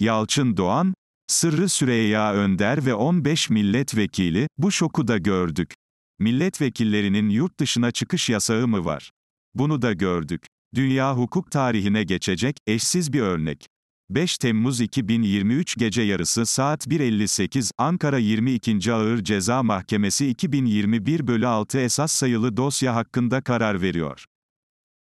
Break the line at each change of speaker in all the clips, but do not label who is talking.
Yalçın Doğan, Sırrı Süreyya Önder ve 15 milletvekili, bu şoku da gördük. Milletvekillerinin yurt dışına çıkış yasağı mı var? Bunu da gördük. Dünya hukuk tarihine geçecek, eşsiz bir örnek. 5 Temmuz 2023 gece yarısı saat 1.58, Ankara 22. Ağır Ceza Mahkemesi 2021 bölü 6 esas sayılı dosya hakkında karar veriyor.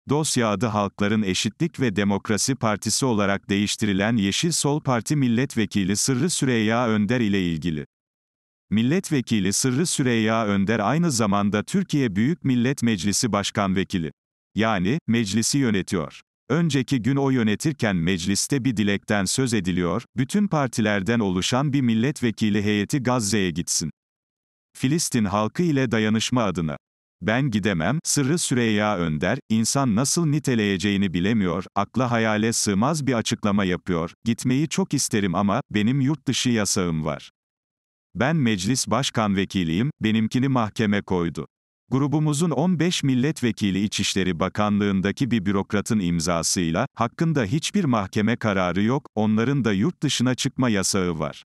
Dosya adı Halkların Eşitlik ve Demokrasi Partisi olarak değiştirilen Yeşil Sol Parti Milletvekili Sırrı Süreyya Önder ile ilgili. Milletvekili Sırrı Süreyya Önder aynı zamanda Türkiye Büyük Millet Meclisi Başkan Vekili. Yani, meclisi yönetiyor. Önceki gün o yönetirken mecliste bir dilekten söz ediliyor, bütün partilerden oluşan bir milletvekili heyeti Gazze'ye gitsin. Filistin halkı ile dayanışma adına. Ben gidemem, Sırrı Süreyya Önder, insan nasıl niteleyeceğini bilemiyor, akla hayale sığmaz bir açıklama yapıyor, gitmeyi çok isterim ama, benim yurt dışı yasağım var. Ben meclis başkan vekiliyim, benimkini mahkeme koydu. Grubumuzun 15 milletvekili İçişleri Bakanlığındaki bir bürokratın imzasıyla, hakkında hiçbir mahkeme kararı yok, onların da yurt dışına çıkma yasağı var.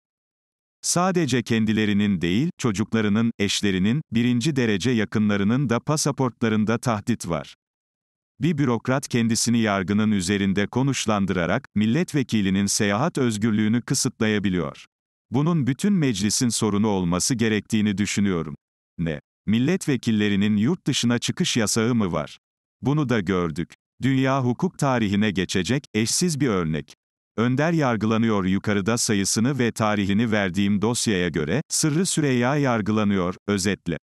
Sadece kendilerinin değil, çocuklarının, eşlerinin, birinci derece yakınlarının da pasaportlarında tahdit var. Bir bürokrat kendisini yargının üzerinde konuşlandırarak, milletvekilinin seyahat özgürlüğünü kısıtlayabiliyor. Bunun bütün meclisin sorunu olması gerektiğini düşünüyorum. Ne? Milletvekillerinin yurt dışına çıkış yasağı mı var? Bunu da gördük. Dünya hukuk tarihine geçecek, eşsiz bir örnek. Önder yargılanıyor yukarıda sayısını ve tarihini verdiğim dosyaya göre, Sırrı Süreyya yargılanıyor, özetle.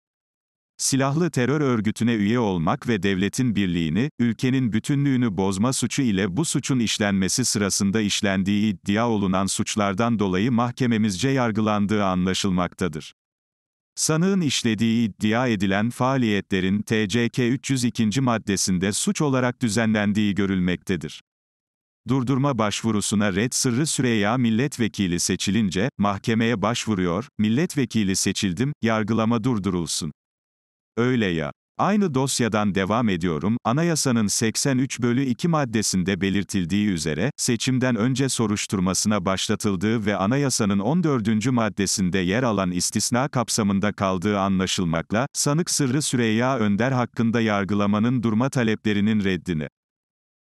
Silahlı terör örgütüne üye olmak ve devletin birliğini, ülkenin bütünlüğünü bozma suçu ile bu suçun işlenmesi sırasında işlendiği iddia olunan suçlardan dolayı mahkememizce yargılandığı anlaşılmaktadır. Sanığın işlediği iddia edilen faaliyetlerin TCK 302. maddesinde suç olarak düzenlendiği görülmektedir. Durdurma başvurusuna red sırrı Süreyya milletvekili seçilince, mahkemeye başvuruyor, milletvekili seçildim, yargılama durdurulsun. Öyle ya. Aynı dosyadan devam ediyorum, anayasanın 83 bölü 2 maddesinde belirtildiği üzere, seçimden önce soruşturmasına başlatıldığı ve anayasanın 14. maddesinde yer alan istisna kapsamında kaldığı anlaşılmakla, sanık Sırrı Süreyya Önder hakkında yargılamanın durma taleplerinin reddini.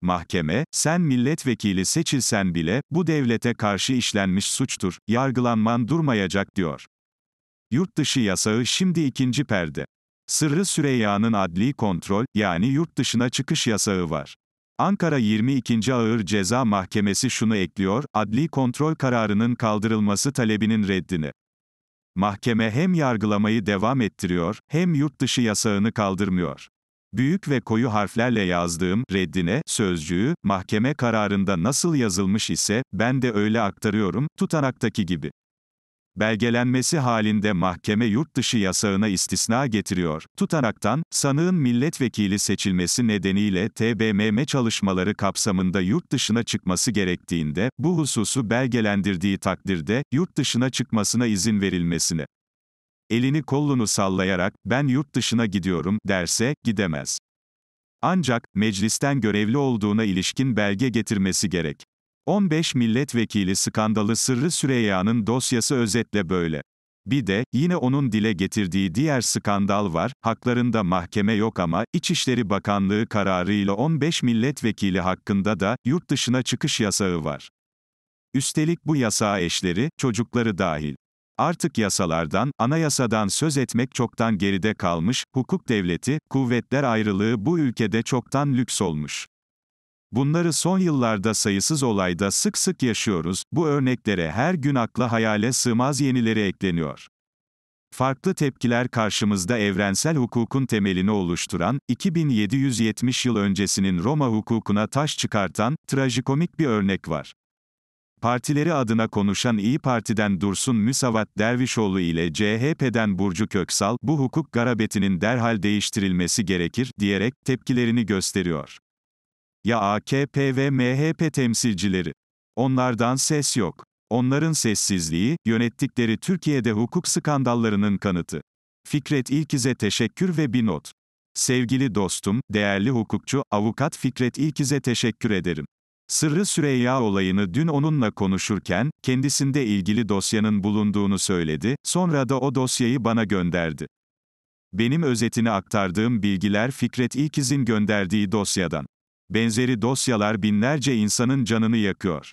Mahkeme, sen milletvekili seçilsen bile, bu devlete karşı işlenmiş suçtur, yargılanman durmayacak diyor. Yurt dışı yasağı şimdi ikinci perde. Sırrı Süreyya'nın adli kontrol, yani yurt dışına çıkış yasağı var. Ankara 22. Ağır Ceza Mahkemesi şunu ekliyor, adli kontrol kararının kaldırılması talebinin reddini. Mahkeme hem yargılamayı devam ettiriyor, hem yurt dışı yasağını kaldırmıyor. Büyük ve koyu harflerle yazdığım reddine sözcüğü mahkeme kararında nasıl yazılmış ise ben de öyle aktarıyorum tutanaktaki gibi belgelenmesi halinde mahkeme yurt dışı yasağına istisna getiriyor. Tutanaktan, sanığın milletvekili seçilmesi nedeniyle TBMM çalışmaları kapsamında yurt dışına çıkması gerektiğinde, bu hususu belgelendirdiği takdirde, yurt dışına çıkmasına izin verilmesine. Elini kollunu sallayarak, ben yurt dışına gidiyorum, derse, gidemez. Ancak, meclisten görevli olduğuna ilişkin belge getirmesi gerek. 15 milletvekili skandalı Sırrı Süreyya'nın dosyası özetle böyle. Bir de, yine onun dile getirdiği diğer skandal var, haklarında mahkeme yok ama, İçişleri Bakanlığı kararıyla 15 milletvekili hakkında da, yurt dışına çıkış yasağı var. Üstelik bu yasağa eşleri, çocukları dahil. Artık yasalardan, anayasadan söz etmek çoktan geride kalmış, hukuk devleti, kuvvetler ayrılığı bu ülkede çoktan lüks olmuş. Bunları son yıllarda sayısız olayda sık sık yaşıyoruz, bu örneklere her gün akla hayale sığmaz yenileri ekleniyor. Farklı tepkiler karşımızda evrensel hukukun temelini oluşturan, 2770 yıl öncesinin Roma hukukuna taş çıkartan, trajikomik bir örnek var. Partileri adına konuşan İyi Parti'den Dursun Müsavat Dervişoğlu ile CHP'den Burcu Köksal, bu hukuk garabetinin derhal değiştirilmesi gerekir, diyerek tepkilerini gösteriyor. Ya AKP ve MHP temsilcileri. Onlardan ses yok. Onların sessizliği, yönettikleri Türkiye'de hukuk skandallarının kanıtı. Fikret İlkiz'e teşekkür ve bir not. Sevgili dostum, değerli hukukçu, avukat Fikret İlkiz'e teşekkür ederim. Sırrı Süreyya olayını dün onunla konuşurken, kendisinde ilgili dosyanın bulunduğunu söyledi, sonra da o dosyayı bana gönderdi. Benim özetini aktardığım bilgiler Fikret İkiz'in gönderdiği dosyadan. Benzeri dosyalar binlerce insanın canını yakıyor.